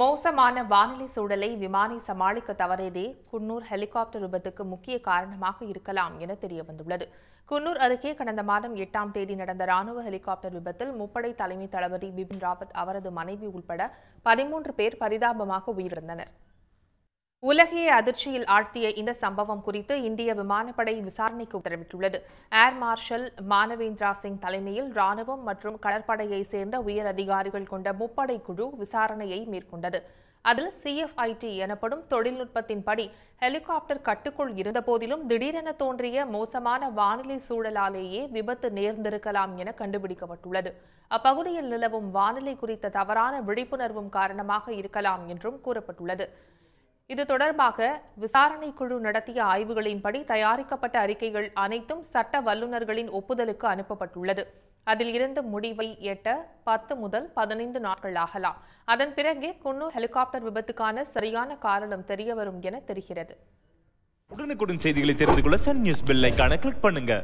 மோசமான வானிலை சூழலை விமானி சமாளிக்க தவறியதே குன்னூர் ஹெலிகாப்டர் விபத்துக்கு முக்கிய காரணமாக இருக்கலாம் என தெரியவந்துள்ளது. குன்னூர் அருகே கடந்த மாதம் எட்டாம் தேதி நடந்த ராணுவ ஹெலிகாப்டர் விபத்தில் முப்படை தலைமை தளபதி பிபின் ராவத் அவரது மனைவி உள்பட பதிமூன்று பேர் பரிதாபமாக உயிரிழந்தனர். உலகையே அதிர்ச்சியில் ஆழ்த்திய இந்த சம்பவம் குறித்து இந்திய விமானப்படை விசாரணைக்கு உத்தரவிட்டுள்ளது. ஏர் மார்ஷல் மானவேந்திரா சிங் தலைமையில் ராணுவம் மற்றும் கடற்படையை சேர்ந்த உயர் அதிகாரிகள் கொண்ட முப்படை குழு விசாரணையை மேற்கொண்டது. அதில் சிஎஃப்ஐடி எனப்படும் தொழில்நுட்பத்தின்படி ஹெலிகாப்டர் கட்டுக்குள் இருந்தபோதிலும் திடீரென தோன்றிய மோசமான வானிலை சூழலாலேயே விபத்து நேர்ந்திருக்கலாம் என கண்டுபிடிக்கப்பட்டுள்ளது. அப்பகுதியில் நிலவும் வானிலை குறித்த தவறான விழிப்புணர்வும் காரணமாக இருக்கலாம் என்றும் கூறப்பட்டுள்ளது. இது தொடர்பாக விசாரணை குழு நடத்திய ஆய்வுகளின்படி தயாரிக்கப்பட்ட அறிக்கைகள் அனைத்தும் சட்ட வல்லுநர்களின் ஒப்புதலுக்கு அனுப்பப்பட்டுள்ளது. அதில் இருந்து முடிவை எட்ட பத்து முதல் பதினைந்து நாட்கள் ஆகலாம். அதன் பிறகே குன்னூர் ஹெலிகாப்டர் விபத்துக்கான சரியான காரணம் தெரியவரும் என தெரிகிறது. உடனுக்குடன் செய்திகளை தெரிந்து கொள்ள சன் நியூஸ் பெல் கிளிக் பண்ணுங்க.